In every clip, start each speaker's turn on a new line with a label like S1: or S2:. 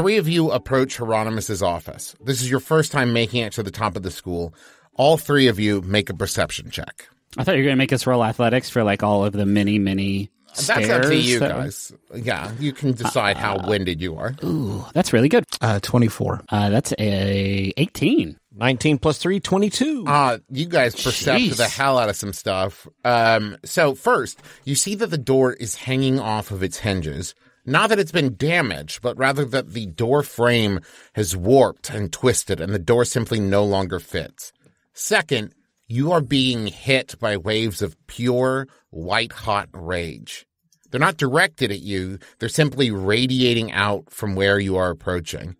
S1: The three of you approach Hieronymus's office. This is your first time making it to the top of the school. All three of you make a perception check.
S2: I thought you were going to make us roll athletics for like all of the mini, mini.
S1: That's up to you
S2: that-
S1: guys. Yeah, you can decide how winded you are.
S2: Ooh, that's really good.
S3: Uh, 24.
S2: Uh, that's a 18.
S4: 19 plus 3, 22.
S1: Uh, you guys percept
S2: Jeez.
S1: the hell out of some stuff. Um, so first, you see that the door is hanging off of its hinges. Not that it's been damaged, but rather that the door frame has warped and twisted and the door simply no longer fits. Second, you are being hit by waves of pure white hot rage. They're not directed at you. They're simply radiating out from where you are approaching.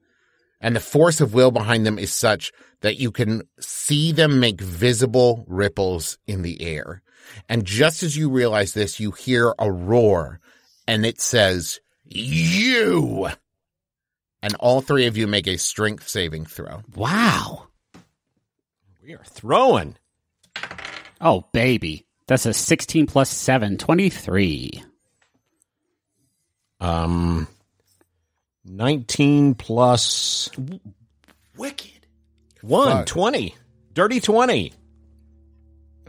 S1: And the force of will behind them is such that you can see them make visible ripples in the air. And just as you realize this, you hear a roar and it says, You! And all three of you make a strength saving throw.
S2: Wow.
S4: We are throwing.
S2: Oh, baby. That's a 16 plus 7, 23.
S4: Um, 19 plus
S1: Wicked.
S4: 1,
S1: Fuck.
S4: 20. Dirty 20.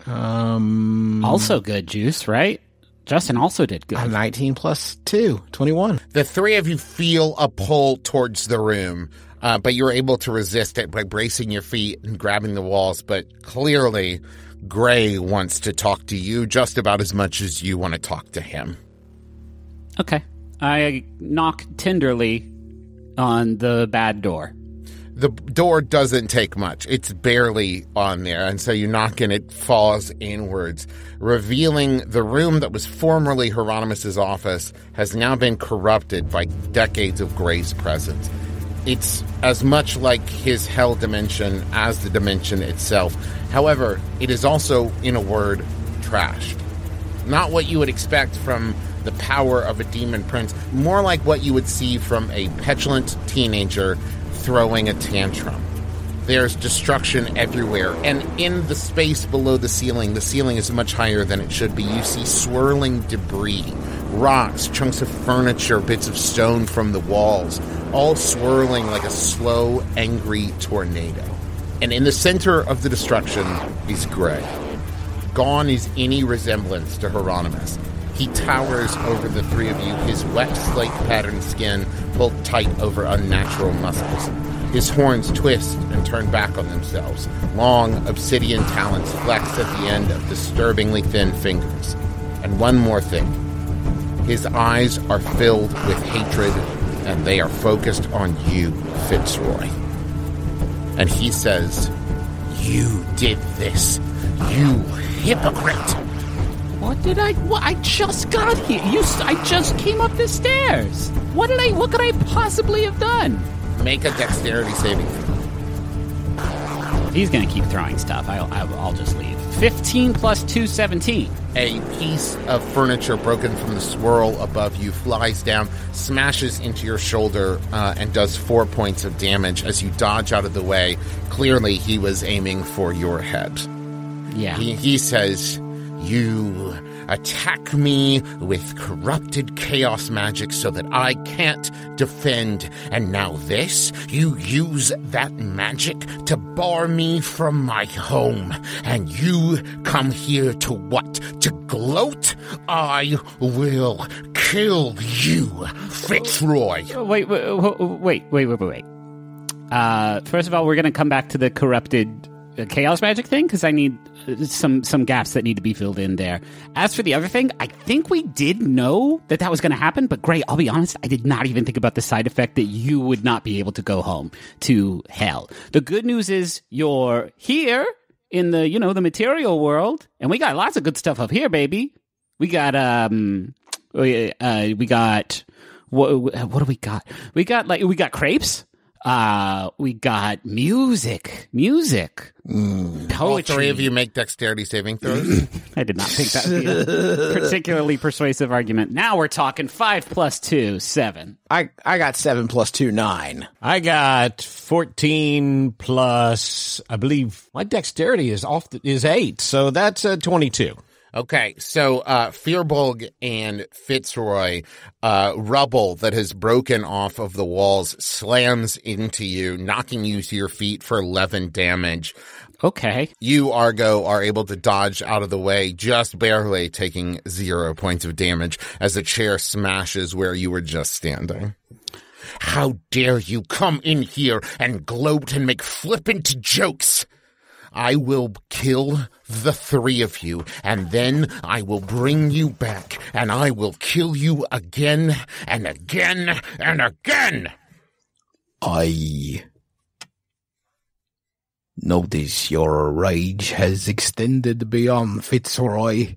S3: Um,
S2: Also good, Juice, right? Justin also did good.
S3: uh, 19 plus 2, 21.
S1: The three of you feel a pull towards the room, uh, but you're able to resist it by bracing your feet and grabbing the walls. But clearly, Gray wants to talk to you just about as much as you want to talk to him.
S2: Okay. I knock tenderly on the bad door.
S1: The door doesn't take much. It's barely on there. And so you knock and it falls inwards, revealing the room that was formerly Hieronymus's office has now been corrupted by decades of Gray's presence. It's as much like his hell dimension as the dimension itself. However, it is also, in a word, trashed. Not what you would expect from the power of a demon prince, more like what you would see from a petulant teenager throwing a tantrum. There's destruction everywhere, and in the space below the ceiling, the ceiling is much higher than it should be. You see swirling debris, rocks, chunks of furniture, bits of stone from the walls, all swirling like a slow, angry tornado. And in the center of the destruction is Gray. Gone is any resemblance to Hieronymus. He towers over the three of you, his wet slate patterned skin pulled tight over unnatural muscles. His horns twist and turn back on themselves. Long obsidian talons flex at the end of disturbingly thin fingers. And one more thing his eyes are filled with hatred, and they are focused on you, Fitzroy. And he says, You did this, you hypocrite!
S2: What did I? What? I just got here. You. s- I just came up the stairs. What did I? What could I possibly have done?
S1: Make a dexterity saving
S2: he's gonna keep throwing stuff, I'll. I'll, I'll just leave. Fifteen plus two, seventeen.
S1: A piece of furniture broken from the swirl above you flies down, smashes into your shoulder, uh, and does four points of damage as you dodge out of the way. Clearly, he was aiming for your head.
S2: Yeah.
S1: He, he says, You attack me with corrupted chaos magic so that I can't defend. And now this? You use that magic to bar me from my home. And you come here to what? To gloat? I will kill you, Fitzroy.
S2: Wait, wait, wait, wait, wait, wait, wait. Uh, first of all, we're gonna come back to the corrupted uh, chaos magic thing because I need uh, some some gaps that need to be filled in there. As for the other thing, I think we did know that that was going to happen, but Gray, I'll be honest, I did not even think about the side effect that you would not be able to go home to hell. The good news is you're here in the you know the material world, and we got lots of good stuff up here, baby. We got um, we, uh, we got what what do we got? We got like we got crepes. Uh, we got music, music,
S1: All
S2: poetry.
S1: three of you make dexterity saving throws.
S2: I did not think that would be a particularly persuasive argument. Now we're talking five plus two, seven.
S3: I, I got 7 plus 2, 9.
S4: I got 14 plus, I believe my dexterity is off, the, is 8. So that's uh, 22.
S1: Okay, so uh, Firbolg and Fitzroy, uh, rubble that has broken off of the walls slams into you, knocking you to your feet for 11 damage.
S2: Okay.
S1: You, Argo, are able to dodge out of the way just barely, taking zero points of damage as the chair smashes where you were just standing. How dare you come in here and gloat and make flippant jokes? I will kill the three of you, and then I will bring you back, and I will kill you again and again and again.
S3: I notice your rage has extended beyond Fitzroy.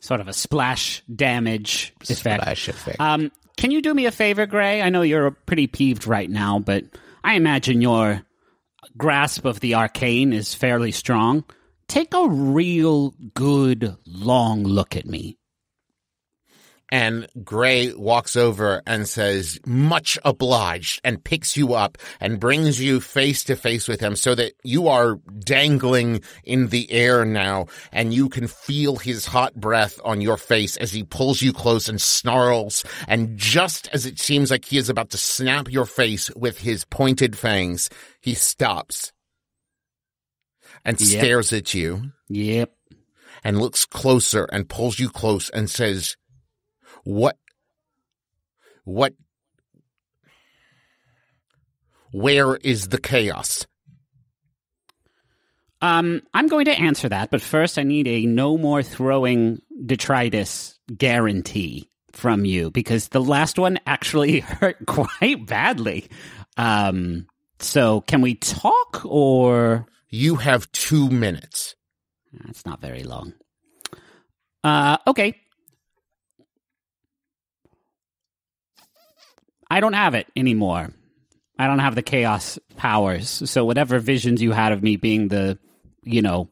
S2: Sort of a splash damage effect.
S3: Splash effect.
S2: Um, can you do me a favor, Gray? I know you're pretty peeved right now, but I imagine your grasp of the arcane is fairly strong. Take a real good long look at me.
S1: And Gray walks over and says, much obliged, and picks you up and brings you face to face with him so that you are dangling in the air now and you can feel his hot breath on your face as he pulls you close and snarls. And just as it seems like he is about to snap your face with his pointed fangs, he stops and
S2: Yep.
S1: stares at you
S2: Yep.
S1: and looks closer and pulls you close and says, What? What? Where is the chaos?
S2: Um, I'm going to answer that, but first I need a no more throwing detritus guarantee from you because the last one actually hurt quite badly. Um, so can we talk or
S1: You have two minutes.
S2: that's not very long. Uh, okay. I don't have it anymore. I don't have the chaos powers. So whatever visions you had of me being the, you know,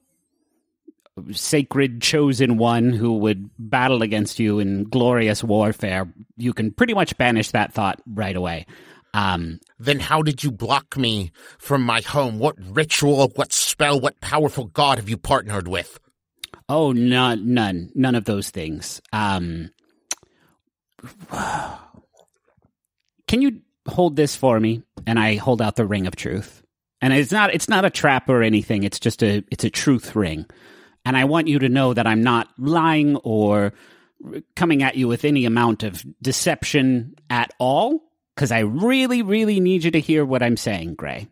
S2: sacred chosen one who would battle against you in glorious warfare, you can pretty much banish that thought right away. Um,
S1: Then how did you block me from my home? What ritual, what spell, what powerful god have you partnered with?
S2: Oh, none, none, none of those things. Um, can you hold this for me? And I hold out the ring of truth. And it's not, it's not a trap or anything. It's just a, it's a truth ring. And I want you to know that I'm not lying or coming at you with any amount of deception at all. Because I really, really need you to hear what I'm saying, Gray.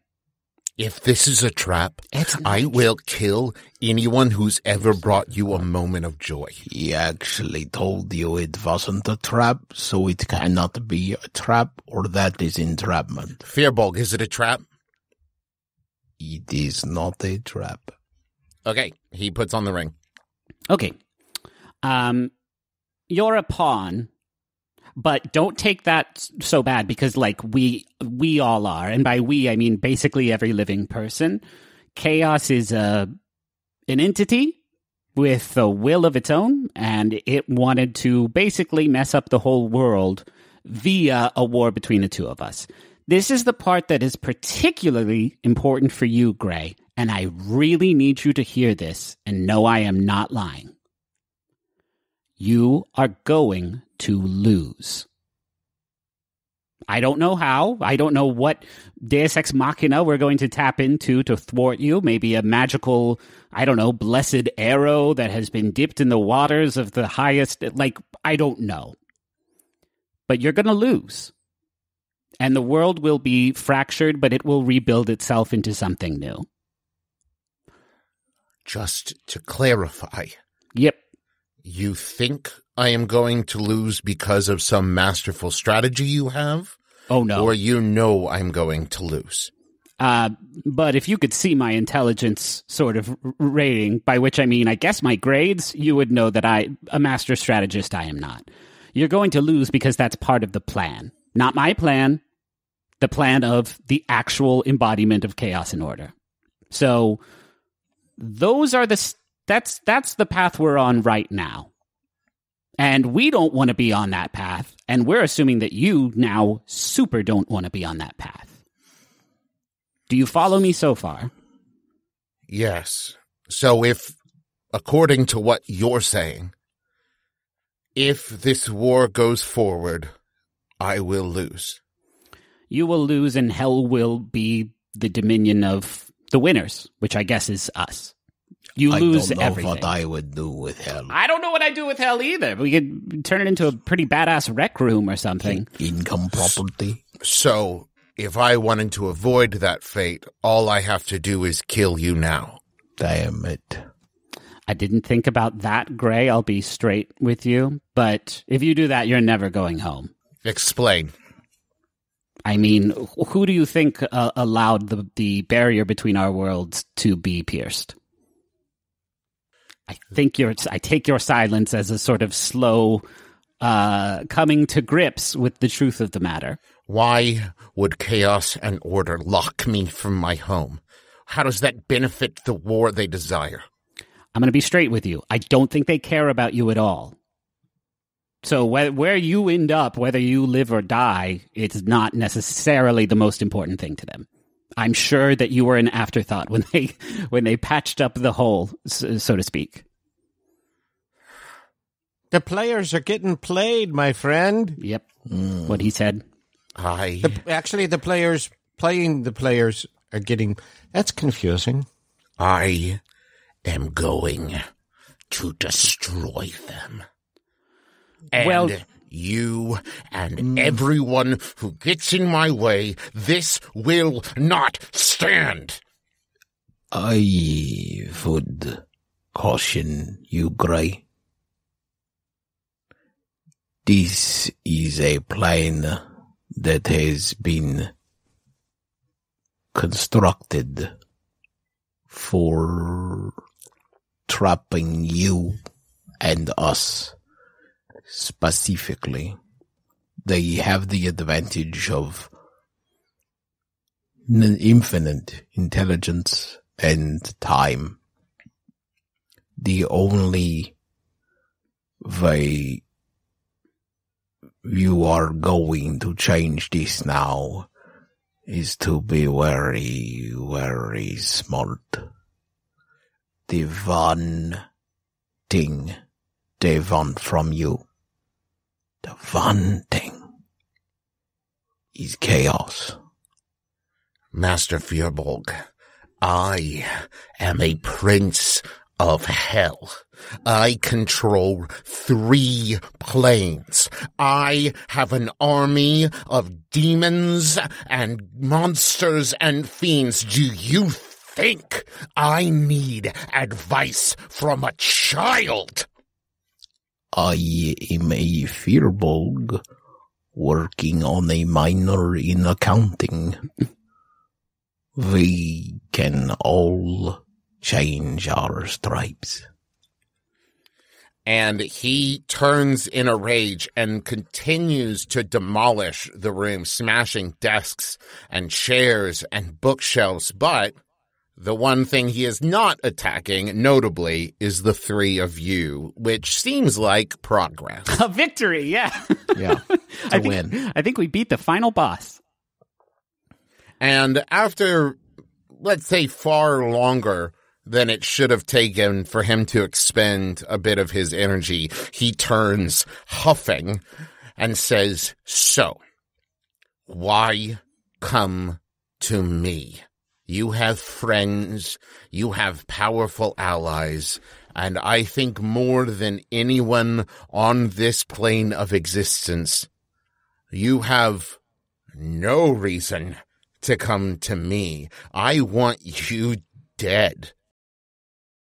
S1: If this is a trap, I will kill anyone who's ever brought you a moment of joy.
S3: He actually told you it wasn't a trap, so it cannot be a trap, or that is entrapment.
S1: Firbolg, is it a trap?
S3: It is not a trap.
S1: Okay, he puts on the ring.
S2: Okay. Um, you're a pawn, but don't take that so bad because, like, we we all are, and by we I mean basically every living person. Chaos is a an entity with a will of its own, and it wanted to basically mess up the whole world via a war between the two of us. This is the part that is particularly important for you, Gray, and I really need you to hear this and know I am not lying. You are going to lose. I don't know how. I don't know what Deus Ex Machina we're going to tap into to thwart you. Maybe a magical, I don't know, blessed arrow that has been dipped in the waters of the highest. Like, I don't know. But you're going to lose. And the world will be fractured, but it will rebuild itself into something new.
S1: Just to clarify,
S2: Yep.
S1: You think I am going to lose because of some masterful strategy you have?
S2: Oh, no.
S1: Or you know I'm going to lose?
S2: Uh, but if you could see my intelligence sort of rating, by which I mean, I guess my grades, you would know that I, a master strategist, I am not. You're going to lose because that's part of the plan. Not my plan, the plan of the actual embodiment of chaos and order. So those are the, that's, that's the path we're on right now. And we don't want to be on that path. And we're assuming that you now super don't want to be on that path. Do you follow me so far?
S1: Yes. So if according to what you're saying, if this war goes forward, I will lose.
S2: You will lose, and hell will be the dominion of the winners, which I guess is us. You
S3: I
S2: lose
S3: don't know
S2: everything.
S3: what I would do with hell.
S2: I don't know what I do with hell either. We could turn it into a pretty badass rec room or something.
S3: Income property.
S1: So, if I wanted to avoid that fate, all I have to do is kill you now.
S3: Damn it.
S2: I didn't think about that, Gray. I'll be straight with you. But if you do that, you're never going home.
S1: Explain.
S2: I mean, who do you think uh, allowed the, the barrier between our worlds to be pierced? I think your I take your silence as a sort of slow uh, coming to grips with the truth of the matter.
S1: Why would chaos and order lock me from my home? How does that benefit the war they desire?
S2: I'm going to be straight with you. I don't think they care about you at all. So where, where you end up, whether you live or die, it's not necessarily the most important thing to them. I'm sure that you were an afterthought when they when they patched up the hole, so, so to speak.
S4: The players are getting played, my friend.
S2: Yep, what he said.
S1: I
S4: The, actually, the players playing the players are getting. That's confusing.
S1: I am going to destroy them. And
S2: Well-
S1: you and mm. everyone who gets in my way, this will not stand.
S3: I would caution you, Gray. This is a plane that has been constructed for trapping you and us specifically. They have the advantage of infinite intelligence and time. The only way you are going to change this now is to be very, very smart. The one thing they want from you, the one thing is chaos.
S1: Master Firbolg, I am a prince of hell. I control three planes. I have an army of demons and monsters and fiends. Do you think I need advice from a child?
S3: I am a Firbolg working on a minor in accounting. we can all change our stripes.
S1: and he turns in a rage and continues to demolish the room, smashing desks and chairs and bookshelves. But the one thing he is not attacking, notably, is the three of you, which seems like progress.
S2: A victory, yeah.
S3: Yeah,
S2: I think,
S3: win.
S2: I think we beat the final boss.
S1: And after, let's say, far longer than it should have taken for him to expend a bit of his energy, he turns huffing and says, So, why come to me? You have friends, you have powerful allies, and I think more than anyone on this plane of existence, you have no reason to come to me. I want you dead.